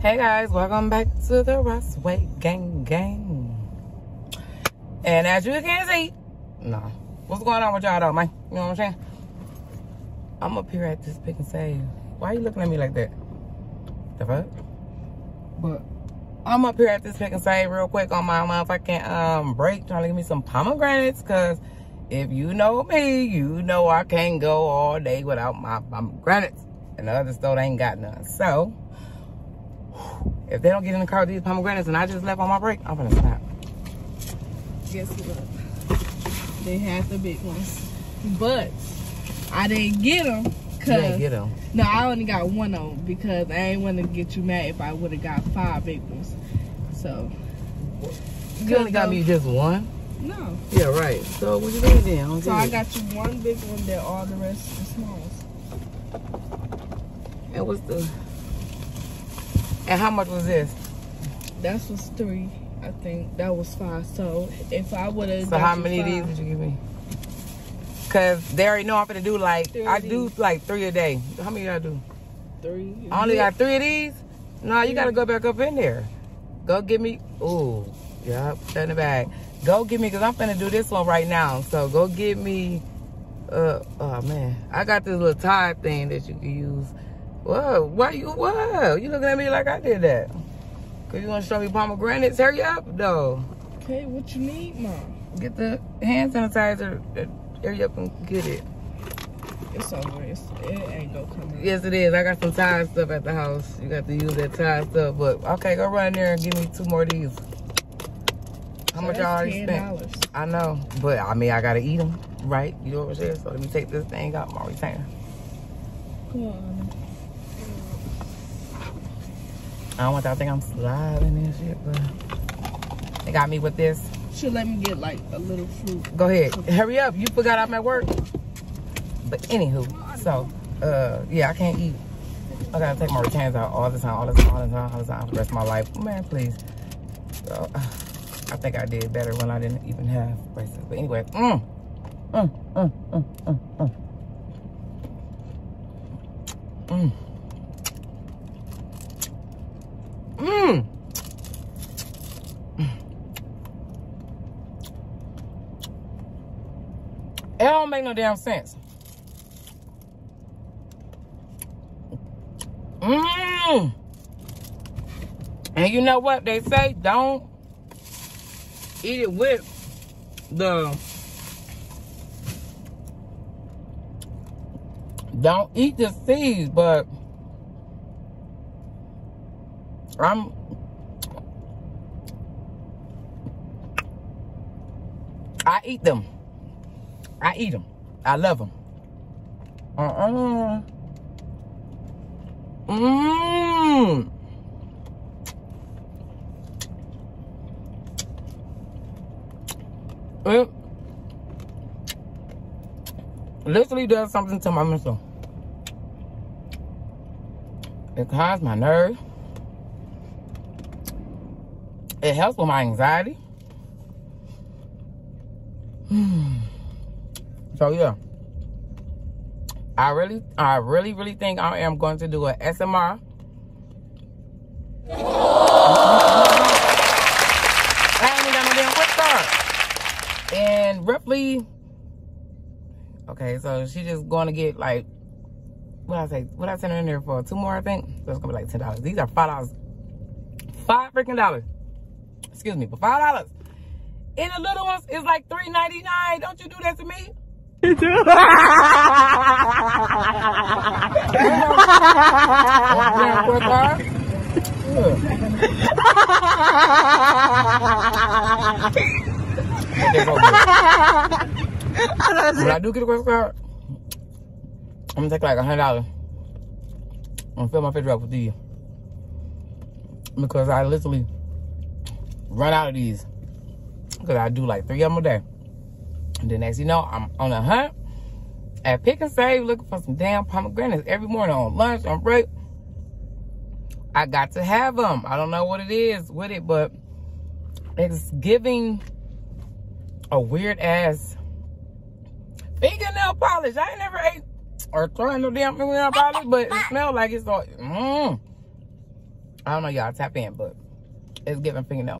Hey guys, welcome back to the Rossway Gang Gang. And as you can see, no, what's going on with y'all though, man? You know what I'm saying? I'm up here at this pick and save. Why are you looking at me like that? The fuck? But I'm up here at this pick and save real quick on my motherfucking um break, trying to give me some pomegranates, cause if you know me, you know I can't go all day without my pomegranates. And the other store ain't got none. So if they don't get in the car with these pomegranates and I just left on my break, I'm gonna snap. Guess what? They had the big ones, but I didn't get them. You didn't get them. No, I only got one of them because I ain't want to get you mad if I would have got five big ones. So. You only got me just one? No. Yeah, right. So what you mean then? So I got you one big one, that all the rest are smalls. And what's the and how much was this? That was three, I think. That was five. So if I would have. So how many of these would you give me? Cause they already know I'm gonna do like I do like three a day. How many y'all do? Three. I only got three of these. No, you gotta go back up in there. Go get me. Ooh, yep, that in the bag. Go get me, cause I'm finna do this one right now. So go get me. Uh, oh man, I got this little tie thing that you can use Whoa, why you, whoa, you looking at me like I did that? Cause you wanna show me pomegranates? Hurry up, though. Okay, what you need, mom? Get the hand sanitizer. Uh, hurry up and get it. It's over. It's, it ain't gonna come out. Yes, it is. I got some Tide stuff at the house. You got to use that Tide stuff. But, okay, go run there and give me two more of these. How so much y'all already spent? I know. But, I mean, I got to eat them, right? You know what I'm saying? So, let me take this thing out my retainer. Come on. I don't want y'all think I'm sliding and shit, but they got me with this. Should let me get like a little fruit. Go ahead. Hurry up. You forgot I'm at work. But anywho, so uh yeah, I can't eat. I gotta take my retainers out all the time, all the time, all the time, all the time for the rest of my life. Man, please. So, uh, I think I did better when I didn't even have braces. But anyway, mm, mm, mm, mm, mm, mm. Mm. Mmm. It don't make no damn sense. Mmm. And you know what they say? Don't eat it with the don't eat the seeds, but I'm I eat them. I eat them. I love them. Uh-uh. Mmm. Mm. It literally does something to my mental. It calms my nerves. It helps with my anxiety. Hmm. so yeah. I really, I really, really think I am going to do an ASMR. And roughly, okay, so she just going to get like, what I say, what I sent her in there for? Two more, I think. So it's gonna be like $10. These are $5. Five freaking dollars excuse me, for five dollars. And the little ones is like three ninety nine. Don't you do that to me? You do. when I do get a credit card, I'm gonna take like a hundred dollars. I'm gonna fill my fridge up with these because I literally run out of these because I do like three of them a day. And then next you know, I'm on a hunt at Pick and Save looking for some damn pomegranates every morning on lunch, on break. I got to have them. I don't know what it is with it, but it's giving a weird ass fingernail polish. I ain't never ate or tried no damn fingernail polish, but it smells like it's all, mmm. I don't know y'all tap in, but it's giving fingernail